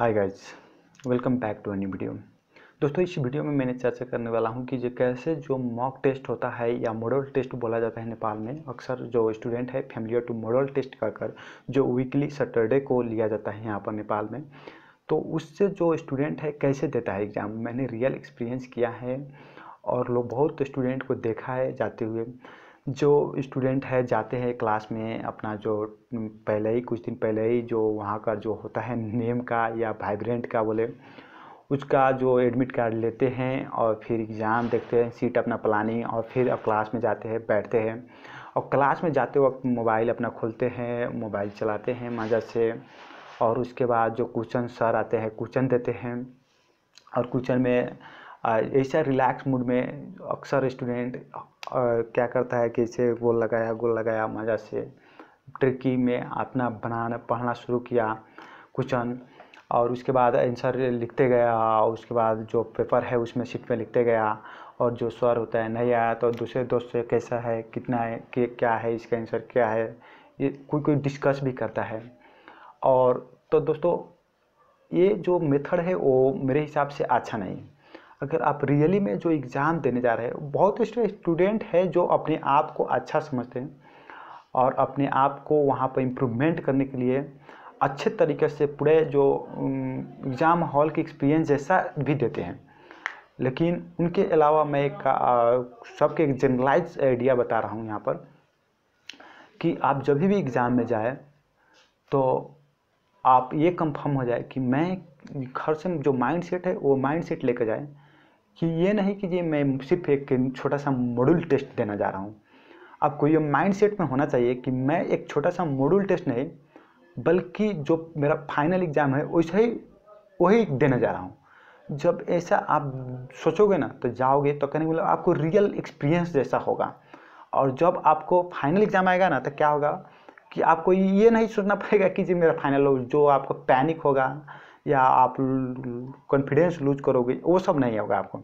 Hi guys welcome back to new video दोस्तों, इस video में मैंने चर्चा करने वाला हूँ कि जो कैसे जो मॉक टेस्ट होता है या मॉडल टेस्ट बोला जाता है नेपाल में, अक्सर जो स्टूडेंट है फैमिलियर टू मॉडल टेस्ट का कर जो वीकली सैटरडे को लिया जाता है यहाँ पर नेपाल में। तो उससे जो स्टूडेंट है कैसे देता है एग्ज़ाम मैंने रियल एक्सपीरियंस किया है और लोग बहुत स्टूडेंट को देखा है जाते हुए। जो स्टूडेंट है, जाते हैं क्लास में अपना जो पहले ही, कुछ दिन पहले ही जो वहाँ का जो होता है नेम का या वाइब्रेंट का बोले, उसका जो एडमिट कार्ड लेते हैं और फिर एग्ज़ाम देखते हैं सीट अपना प्लानिंग और फिर अब क्लास में जाते हैं, बैठते हैं। और क्लास में जाते वक्त मोबाइल अपना खोलते हैं मोबाइल चलाते हैं मज़ा से। और उसके बाद जो क्वेश्चन सर आते हैं क्वेश्चन देते हैं। और क्वेश्चन में ऐसा रिलैक्स मूड में अक्सर स्टूडेंट क्या करता है कि इसे गोल लगाया गोल लगाया, मज़ा से ट्रिकी में अपना बनाना, पढ़ना शुरू किया क्वेश्चन और उसके बाद आंसर लिखते गया, और उसके बाद जो पेपर है उसमें सीट में लिखते गया, और जो स्वर होता है, नहीं आया तो दूसरे दोस्त से कैसा है, कितना है, कि, क्या है, इसका आंसर क्या है? ये कोई कोई डिस्कस भी करता है। और तो दोस्तों, ये जो मेथड है वो मेरे हिसाब से अच्छा नहीं है। अगर आप रियली में जो एग्ज़ाम देने जा रहे हैं, बहुत से स्टूडेंट है जो अपने आप को अच्छा समझते हैं और अपने आप को वहाँ पर इम्प्रूवमेंट करने के लिए अच्छे तरीके से पूरे जो एग्ज़ाम हॉल के एक्सपीरियंस जैसा भी देते हैं। लेकिन उनके अलावा मैं एक सबके एक जनरलाइज आइडिया बता रहा हूँ यहाँ पर कि आप जब भी एग्ज़ाम में जाए तो आप ये कंफर्म हो जाए कि मैं घर से जो माइंड सेट है, वो माइंड सेट लेकर जाए कि ये नहीं कि ये मैं सिर्फ़ एक छोटा सा मॉड्यूल टेस्ट देना जा रहा हूँ। आपको ये माइंड सेट में होना चाहिए कि मैं एक छोटा सा मॉड्यूल टेस्ट नहीं, बल्कि जो मेरा फाइनल एग्ज़ाम है वैसे ही वही देने जा रहा हूँ। जब ऐसा आप सोचोगे ना तो जाओगे तो कहने मतलब आपको रियल एक्सपीरियंस जैसा होगा। और जब आपको फाइनल एग्ज़ाम आएगा ना तो क्या होगा कि आपको ये नहीं सोचना पड़ेगा कि जी मेरा फाइनल हो, जो आपको पैनिक होगा या आप कॉन्फिडेंस लूज करोगे, वो सब नहीं होगा आपको।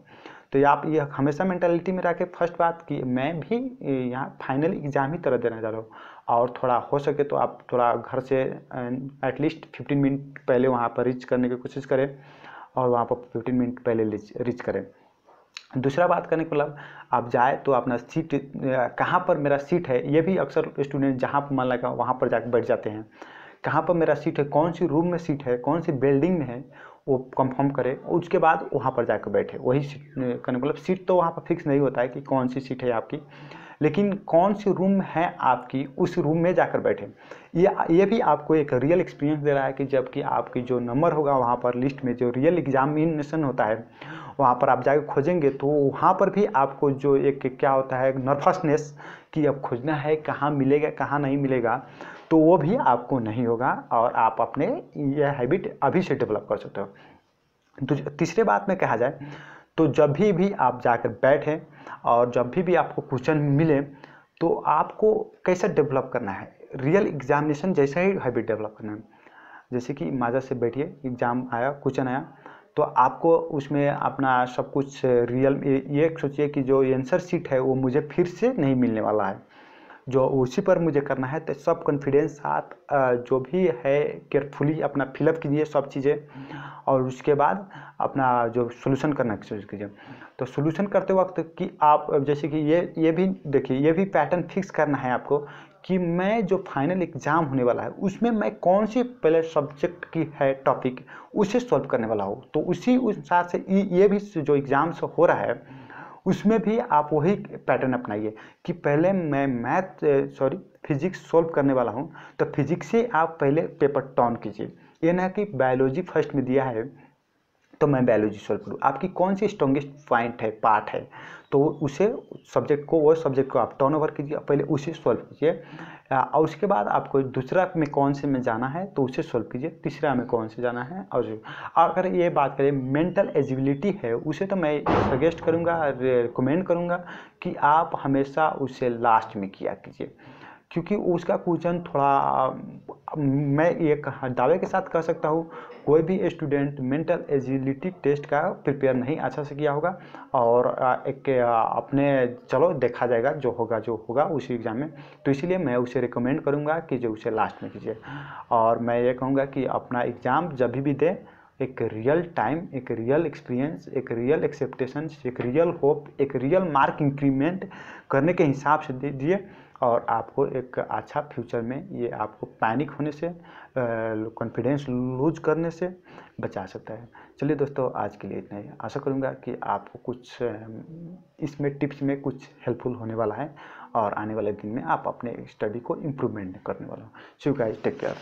तो आप ये हमेशा मेंटालिटी में रखें फ़र्स्ट बात कि मैं भी यहाँ फाइनल एग्ज़ाम ही तरह देना चाह रहा हूँ। और थोड़ा हो सके तो आप थोड़ा घर से एटलीस्ट फिफ्टीन मिनट पहले वहाँ पर रीच करने की कोशिश करें और वहाँ पर फिफ्टीन मिनट पहले रीच करें। दूसरा बात करने के मतलब आप जाए तो अपना सीट कहाँ पर मेरा सीट है, ये भी अक्सर स्टूडेंट जहाँ पर मन लगा वहाँ पर जाकर बैठ जाते हैं। कहाँ पर मेरा सीट है, कौन सी रूम में सीट है, कौन सी बिल्डिंग में है, वो कंफर्म करे। उसके बाद वहाँ पर जाकर बैठे। वही सीट मतलब सीट तो वहाँ पर फिक्स नहीं होता है कि कौन सी सीट है आपकी। लेकिन कौन सी रूम है आपकी, उस रूम में जाकर बैठे। ये ये भी आपको एक रियल एक्सपीरियंस दे रहा है कि जबकि आपकी जो नंबर होगा, वहाँ पर लिस्ट में जो रियल एग्जामिनेशन होता है, वहाँ पर आप जाकर खोजेंगे तो वहाँ पर भी आपको जो एक, क्या होता है नर्वसनेस कि अब खोजना है, कहाँ मिलेगा, कहाँ नहीं मिलेगा तो वो भी आपको नहीं होगा और आप अपने यह हैबिट अभी से डेवलप कर सकते हो। तीसरे बात में कहा जाए तो जब भी भी आप जाकर बैठें और जब भी भी आपको क्वेश्चन मिले तो आपको कैसे डेवलप करना है? रियल एग्जामिनेशन जैसा ही हैबिट डेवलप करना है। जैसे कि माजा से बैठिए एग्ज़ाम आया क्वेश्चन आया तो आपको उसमें अपना सब कुछ रियल ये सोचिए कि जो आंसर सीट है, वो मुझे फिर से नहीं मिलने वाला है। जो उसी पर मुझे करना है तो सब कॉन्फिडेंस साथ जो भी है केयरफुली अपना फिलअप कीजिए सब चीज़ें। और उसके बाद अपना जो सोल्यूशन करना कोशिश कीजिए। तो सोल्यूशन करते वक्त कि आप जैसे कि ये ये भी देखिए, ये भी पैटर्न फिक्स करना है आपको कि मैं जो फाइनल एग्ज़ाम होने वाला है, उसमें मैं कौन सी पहले सब्जेक्ट की है टॉपिक उसे सॉल्व करने वाला हूँ। तो उसी हिसाब से ये भी जो एग्ज़ाम एग्ज़ाम्स हो रहा है, उसमें भी आप वही पैटर्न अपनाइए कि पहले मैं मैथ सॉरी फिजिक्स सॉल्व करने वाला हूँ तो फिजिक्स से आप पहले पेपर टर्न कीजिए। ये ना कि बायोलॉजी फ़र्स्ट में दिया है तो मैं बायोलॉजी सॉल्व करूँ। आपकी कौन सी स्ट्रॉन्गेस्ट पॉइंट है पार्ट है तो उसे सब्जेक्ट को, वो सब्जेक्ट को आप टर्न ओवर कीजिए, पहले उसे सॉल्व कीजिए और उसके बाद आपको दूसरा में कौन से में जाना है तो उसे सॉल्व कीजिए, तीसरा में कौन से जाना है, और अगर ये बात करें मेंटल एजिबिलिटी है, उसे तो मैं सजेस्ट करूँगा रिकमेंड करूँगा कि आप हमेशा उसे लास्ट में किया कीजिए। क्योंकि उसका क्वेश्चन थोड़ा मैं ये दावे के साथ कह सकता हूँ, कोई भी स्टूडेंट मेंटल एजिलिटी टेस्ट का प्रिपेयर नहीं अच्छा से किया होगा और एक अपने, चलो देखा जाएगा जो होगा जो होगा उसी एग्ज़ाम में। तो इसीलिए मैं उसे रिकमेंड करूँगा कि जो उसे लास्ट में कीजिए। और मैं ये कहूँगा कि अपना एग्ज़ाम जब भी दे एक रियल टाइम एक रियल एक्सपीरियंस एक रियल एक्सेप्टेशंस एक रियल होप एक रियल मार्क इंक्रीमेंट करने के हिसाब से दीजिए और आपको एक अच्छा फ्यूचर में ये आपको पैनिक होने से कॉन्फिडेंस लूज करने से बचा सकता है। चलिए दोस्तों, आज के लिए इतना ही। आशा करूँगा कि आपको कुछ इसमें टिप्स में कुछ हेल्पफुल होने वाला है और आने वाले दिन में आप अपने स्टडी को इम्प्रूवमेंट करने वाला हो। So guys take care